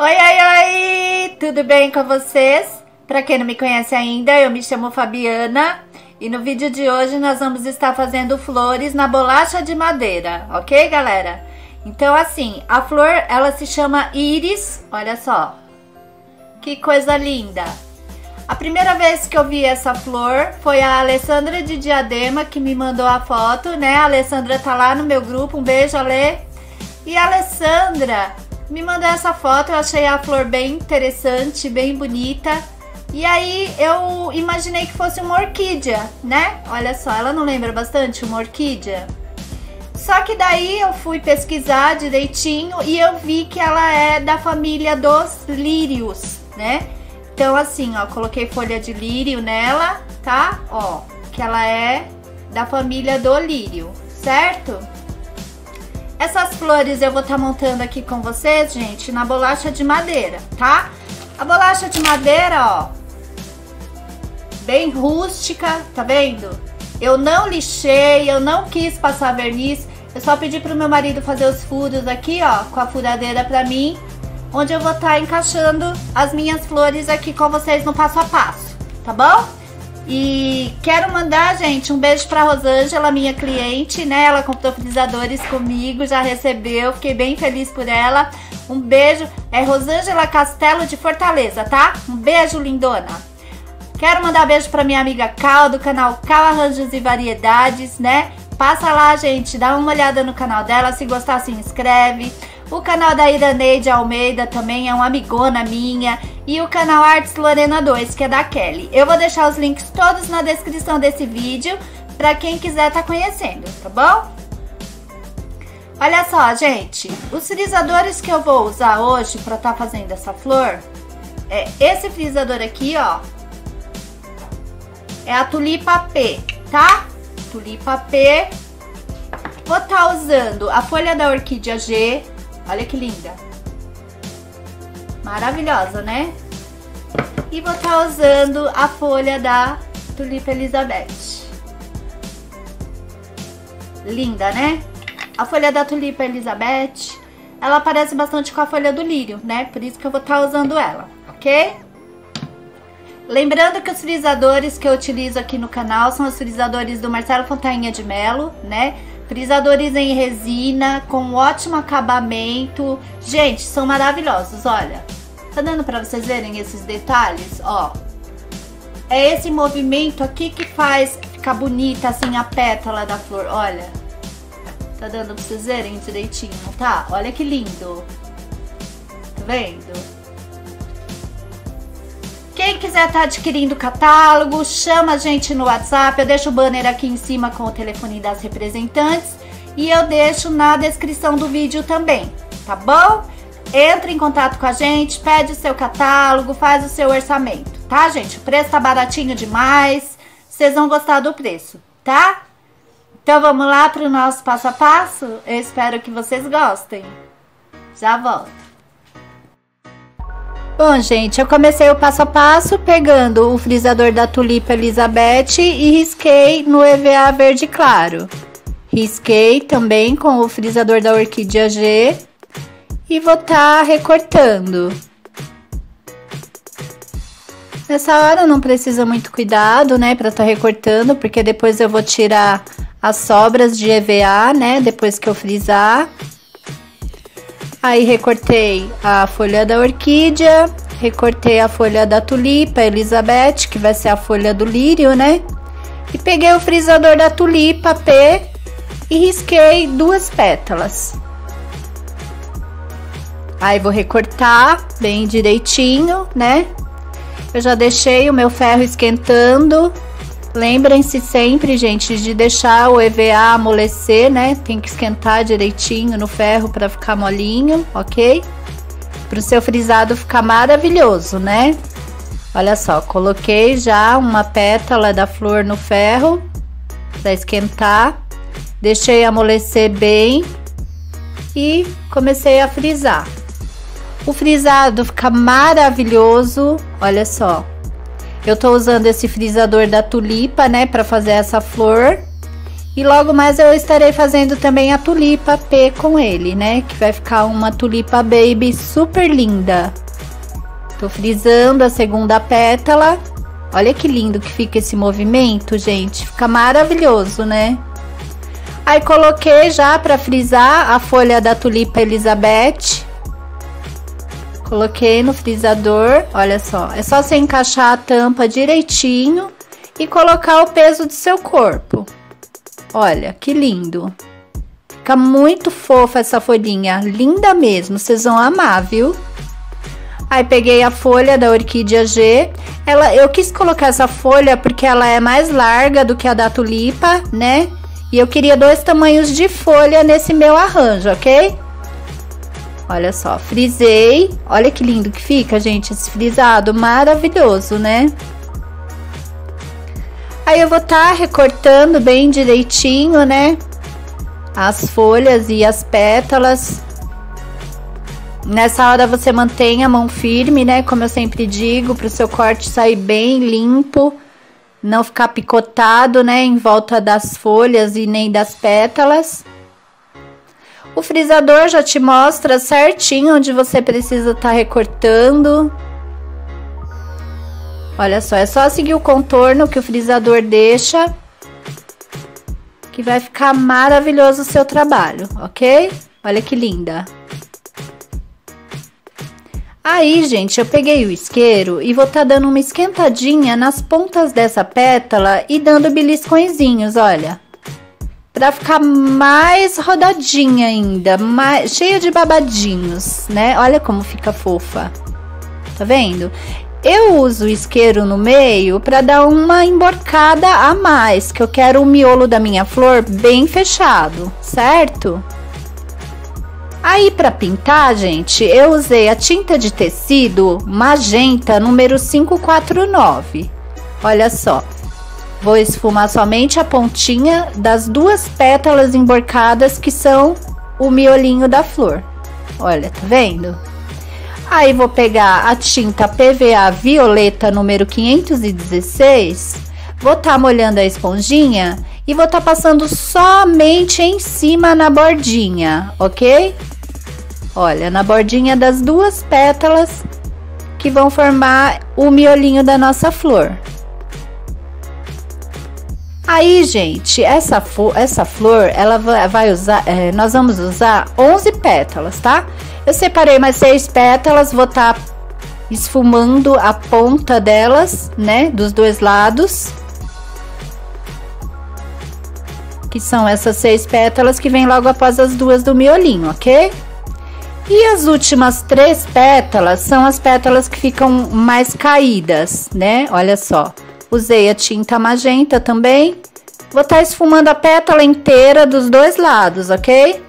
Oi, oi, oi! Tudo bem com vocês? Para quem não me conhece ainda, eu me chamo Fabiana e no vídeo de hoje nós vamos estar fazendo flores na bolacha de madeira, ok, galera? Então, assim, a flor ela se chama íris, olha só, que coisa linda! A primeira vez que eu vi essa flor foi a Alessandra de Diadema que me mandou a foto, né? A Alessandra tá lá no meu grupo, um beijo, Ale. E a Alessandra me mandou essa foto, eu achei a flor bem interessante, bem bonita. E aí eu imaginei que fosse uma orquídea, né? Olha só, ela não lembra bastante uma orquídea? Só que daí eu fui pesquisar direitinho e eu vi que ela é da família dos lírios, né? Então assim, ó, coloquei folha de lírio nela, tá? Ó, que ela é da família do lírio, certo? Essas flores eu vou estar tá montando aqui com vocês, gente, na bolacha de madeira, tá? A bolacha de madeira, ó, bem rústica, tá vendo? Eu não lixei, eu não quis passar verniz, eu só pedi pro meu marido fazer os furos aqui, ó, com a furadeira pra mim, onde eu vou estar tá encaixando as minhas flores aqui com vocês no passo a passo, tá bom? E quero mandar, gente, um beijo pra Rosângela, minha cliente, né? Ela comprou frisadores comigo, já recebeu, fiquei bem feliz por ela. Um beijo, é Rosângela Castelo de Fortaleza, tá? Um beijo, lindona. Quero mandar beijo pra minha amiga Cal, do canal Cal Arranjos e Variedades, né? Passa lá, gente, dá uma olhada no canal dela, se gostar se inscreve. O canal da Iraneide Almeida também é uma amigona minha. E o canal Artes Lorena 2, que é da Kelly. Eu vou deixar os links todos na descrição desse vídeo para quem quiser tá conhecendo, tá bom? Olha só, gente, os frisadores que eu vou usar hoje para estar tá fazendo essa flor é esse frisador aqui, ó. É a Tulipa P, tá? Tulipa P. Vou estar tá usando a folha da orquídea G, Olha que linda. Maravilhosa, né? E vou estar tá usando a folha da Tulipa Elizabeth. Linda, né? A folha da Tulipa Elizabeth, ela parece bastante com a folha do lírio, né? Por isso que eu vou estar tá usando ela, ok? Lembrando que os frisadores que eu utilizo aqui no canal são os frisadores do Marcelo Fontainha de Melo, né? Frisadores em resina, com ótimo acabamento. Gente, são maravilhosos, olha. Tá dando pra vocês verem esses detalhes? Ó. É esse movimento aqui que faz ficar bonita assim a pétala da flor, olha. Tá dando pra vocês verem direitinho, tá? Olha que lindo. Tá vendo? Quem quiser estar tá adquirindo o catálogo, chama a gente no WhatsApp. Eu deixo o banner aqui em cima com o telefone das representantes e eu deixo na descrição do vídeo também, tá bom? Entre em contato com a gente, pede o seu catálogo, faz o seu orçamento, tá, gente? O preço tá baratinho demais, vocês vão gostar do preço, tá? Então vamos lá para o nosso passo a passo? Eu espero que vocês gostem. Já volto. Bom, gente, eu comecei o passo a passo pegando o frisador da Tulipa Elizabeth e risquei no EVA verde claro. Risquei também com o frisador da Orquídea G e vou estar tá recortando. Nessa hora não precisa muito cuidado, né, para estar tá recortando, porque depois eu vou tirar as sobras de EVA, né, depois que eu frisar. Aí recortei a folha da orquídea, recortei a folha da tulipa Elizabeth, que vai ser a folha do lírio, né? E peguei o frisador da tulipa P e risquei duas pétalas. Aí vou recortar bem direitinho, né? Eu já deixei o meu ferro esquentando Lembrem-se sempre, gente, de deixar o EVA amolecer, né? Tem que esquentar direitinho no ferro para ficar molinho, ok? Para o seu frisado ficar maravilhoso, né? Olha só, coloquei já uma pétala da flor no ferro para esquentar. Deixei amolecer bem e comecei a frisar. O frisado fica maravilhoso, olha só. Eu tô usando esse frisador da Tulipa, né, para fazer essa flor. E logo mais eu estarei fazendo também a tulipa P com ele, né? Que vai ficar uma tulipa baby super linda. Tô frisando a segunda pétala. Olha que lindo que fica esse movimento, gente. Fica maravilhoso, né? Aí coloquei já para frisar a folha da tulipa Elizabeth. Coloquei no frisador, olha só. É só você encaixar a tampa direitinho e colocar o peso do seu corpo. Olha, que lindo. Fica muito fofa essa folhinha, linda mesmo, vocês vão amar, viu? Aí peguei a folha da orquídea G. Ela, eu quis colocar essa folha porque ela é mais larga do que a da tulipa, né? E eu queria dois tamanhos de folha nesse meu arranjo, ok? Olha só, frisei. Olha que lindo que fica, gente, esse frisado. Maravilhoso, né? Aí eu vou estar tá recortando bem direitinho, né? As folhas e as pétalas. Nessa hora você mantém a mão firme, né? Como eu sempre digo, para o seu corte sair bem limpo, não ficar picotado, né? Em volta das folhas e nem das pétalas. O frisador já te mostra certinho onde você precisa estar tá recortando. Olha só, é só seguir o contorno que o frisador deixa. Que vai ficar maravilhoso o seu trabalho, ok? Olha que linda. Aí, gente, eu peguei o isqueiro e vou tá dando uma esquentadinha nas pontas dessa pétala e dando beliscõezinhos, olha. Pra ficar mais rodadinha ainda, mais, cheia de babadinhos, né? Olha como fica fofa. Tá vendo? Eu uso o isqueiro no meio para dar uma emborcada a mais, que eu quero o miolo da minha flor bem fechado, certo? Aí para pintar, gente, eu usei a tinta de tecido magenta número 549. Olha só. Vou esfumar somente a pontinha das duas pétalas emborcadas que são o miolinho da flor. Olha, tá vendo? Aí vou pegar a tinta PVA violeta número 516, vou estar tá molhando a esponjinha e vou estar tá passando somente em cima na bordinha, ok? Olha, na bordinha das duas pétalas que vão formar o miolinho da nossa flor. Aí, gente, essa, essa flor, ela vai usar, é, nós vamos usar 11 pétalas, tá? Eu separei mais seis pétalas, vou estar tá esfumando a ponta delas, né, dos dois lados. Que são essas seis pétalas que vem logo após as duas do miolinho, ok? E as últimas três pétalas são as pétalas que ficam mais caídas, né? Olha só. Usei a tinta magenta também. Vou estar tá esfumando a pétala inteira dos dois lados, ok?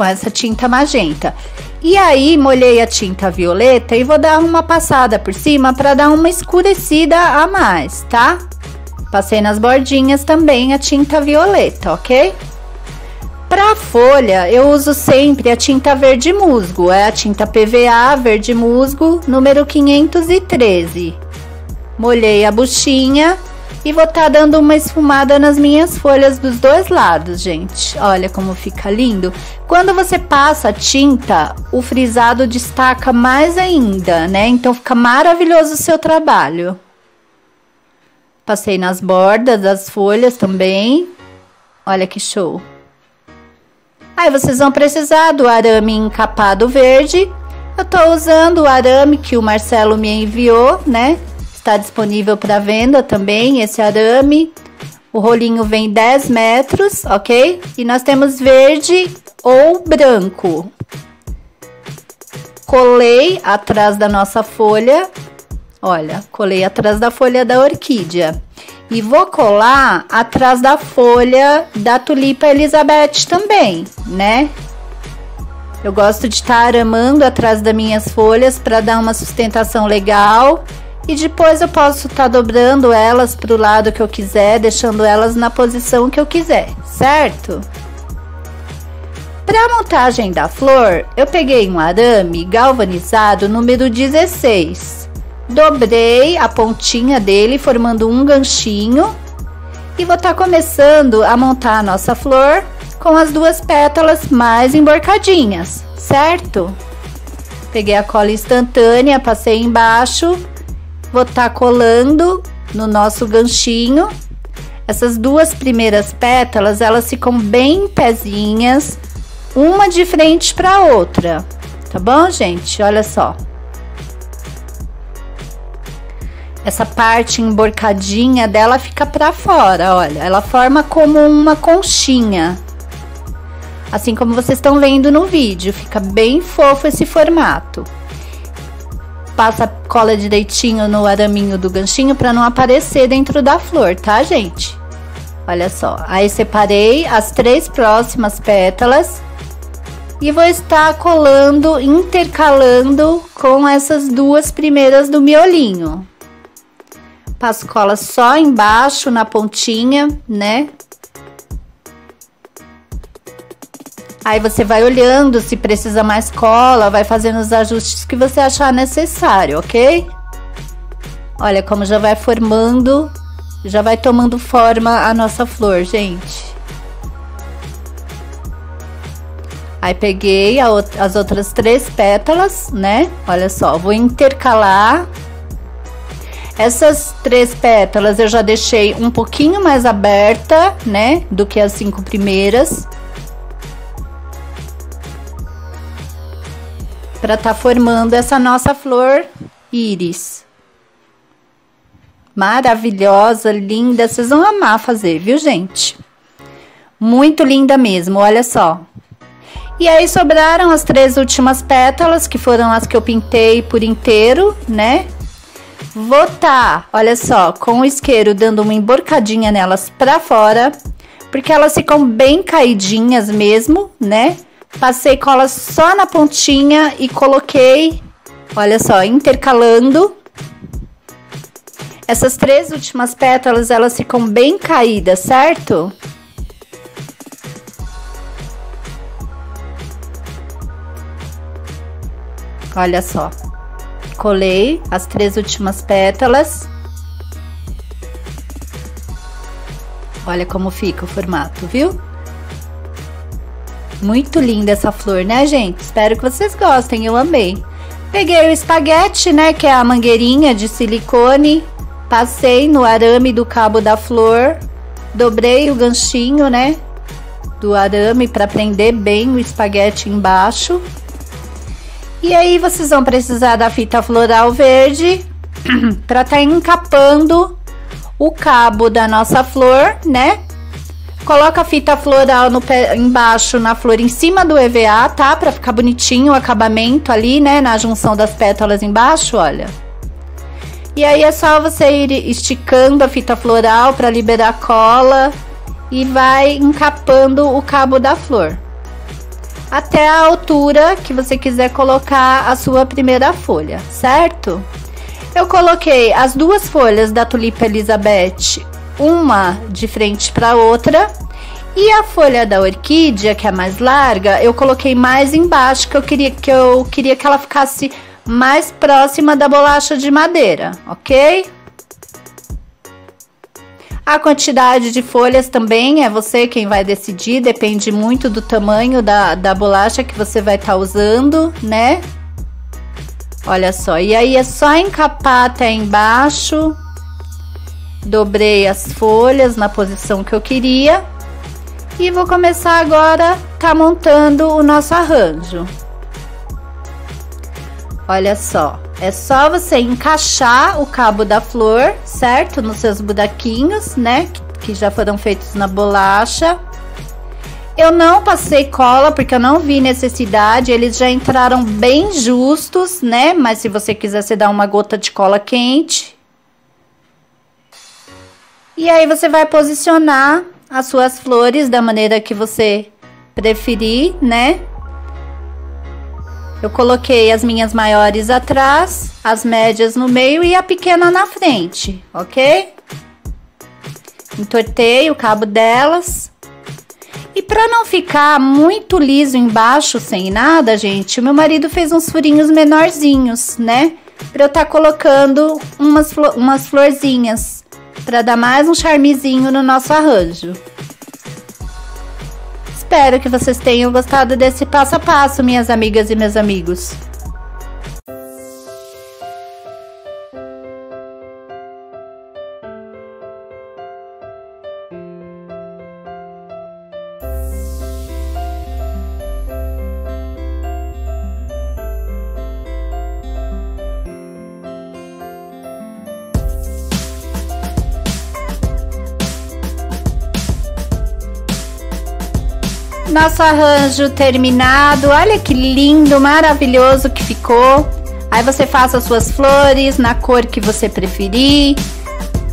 com essa tinta magenta. E aí molhei a tinta violeta e vou dar uma passada por cima para dar uma escurecida a mais, tá? Passei nas bordinhas também a tinta violeta, ok? Para folha, eu uso sempre a tinta verde musgo, é a tinta PVA verde musgo número 513. Molhei a buchinha e vou estar tá dando uma esfumada nas minhas folhas dos dois lados, gente. Olha como fica lindo. Quando você passa a tinta, o frisado destaca mais ainda, né? Então fica maravilhoso o seu trabalho. Passei nas bordas das folhas também. Olha que show. Aí vocês vão precisar do arame encapado verde. Eu tô usando o arame que o Marcelo me enviou, né? Está disponível para venda também esse arame. O rolinho vem 10 metros, ok? E nós temos verde ou branco. Colei atrás da nossa folha. Olha, colei atrás da folha da orquídea. E vou colar atrás da folha da tulipa Elizabeth também, né? Eu gosto de estar aramando atrás das minhas folhas para dar uma sustentação legal e depois eu posso estar tá dobrando elas para o lado que eu quiser, deixando elas na posição que eu quiser, certo? Para a montagem da flor, eu peguei um arame galvanizado número 16. Dobrei a pontinha dele formando um ganchinho E vou estar tá começando a montar a nossa flor com as duas pétalas mais emborcadinhas, certo? Peguei a cola instantânea, passei embaixo, vou estar tá colando no nosso ganchinho. Essas duas primeiras pétalas, elas ficam bem pezinhas, uma de frente para outra, tá bom, gente? Olha só. Essa parte emborcadinha dela fica para fora, olha, ela forma como uma conchinha, assim como vocês estão vendo no vídeo. Fica bem fofo esse formato. Passa cola direitinho no araminho do ganchinho para não aparecer dentro da flor, tá, gente? Olha só, aí separei as três próximas pétalas e vou estar colando, intercalando com essas duas primeiras do miolinho. Passo cola só embaixo na pontinha, né? Aí você vai olhando se precisa mais cola, vai fazendo os ajustes que você achar necessário, ok? Olha como já vai formando, já vai tomando forma a nossa flor, gente. Aí peguei as outras três pétalas, né? Olha só, vou intercalar. Essas três pétalas eu já deixei um pouquinho mais aberta, né? Do que as cinco primeiras. Para estar tá formando essa nossa flor íris. Maravilhosa, linda, vocês vão amar fazer, viu, gente? Muito linda mesmo, olha só. E aí sobraram as três últimas pétalas, que foram as que eu pintei por inteiro, né? Vou tá, olha só, com o isqueiro dando uma emborcadinha nelas pra fora, porque elas ficam bem caidinhas mesmo, né? Passei cola só na pontinha e coloquei, olha só, intercalando. Essas três últimas pétalas, elas ficam bem caídas, certo? Olha só. Colei as três últimas pétalas. Olha como fica o formato, viu? Muito linda essa flor, né, gente? Espero que vocês gostem, eu amei. Peguei o espaguete, né, que é a mangueirinha de silicone, passei no arame do cabo da flor, dobrei o ganchinho, né, do arame para prender bem o espaguete embaixo. E aí vocês vão precisar da fita floral verde para estar tá encapando o cabo da nossa flor, né? Coloca a fita floral no pé, embaixo na flor em cima do EVA, tá? Pra ficar bonitinho o acabamento ali, né? Na junção das pétalas embaixo, olha. E aí é só você ir esticando a fita floral para liberar a cola e vai encapando o cabo da flor. Até a altura que você quiser colocar a sua primeira folha, certo? Eu coloquei as duas folhas da tulipa Elizabeth uma de frente para outra. E a folha da orquídea, que é mais larga, eu coloquei mais embaixo, que eu queria que eu queria que ela ficasse mais próxima da bolacha de madeira, ok? A quantidade de folhas também é você quem vai decidir, depende muito do tamanho da, da bolacha que você vai estar tá usando, né? Olha só, e aí é só encapar até embaixo Dobrei as folhas na posição que eu queria. E vou começar agora tá montando o nosso arranjo. Olha só, é só você encaixar o cabo da flor, certo? Nos seus buraquinhos, né? Que já foram feitos na bolacha. Eu não passei cola porque eu não vi necessidade, eles já entraram bem justos, né? Mas se você quiser, você dá uma gota de cola quente e aí você vai posicionar as suas flores da maneira que você preferir, né? Eu coloquei as minhas maiores atrás, as médias no meio e a pequena na frente, ok? Entortei o cabo delas. E para não ficar muito liso embaixo sem nada, gente, o meu marido fez uns furinhos menorzinhos, né? Para eu estar tá colocando umas, umas florzinhas para dar mais um charmezinho no nosso arranjo. Espero que vocês tenham gostado desse passo a passo, minhas amigas e meus amigos. Nosso arranjo terminado. Olha que lindo, maravilhoso que ficou. Aí você faça as suas flores na cor que você preferir.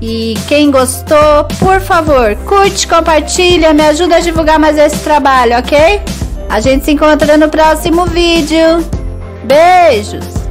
E quem gostou, por favor, curte, compartilha, me ajuda a divulgar mais esse trabalho, ok? A gente se encontra no próximo vídeo. Beijos!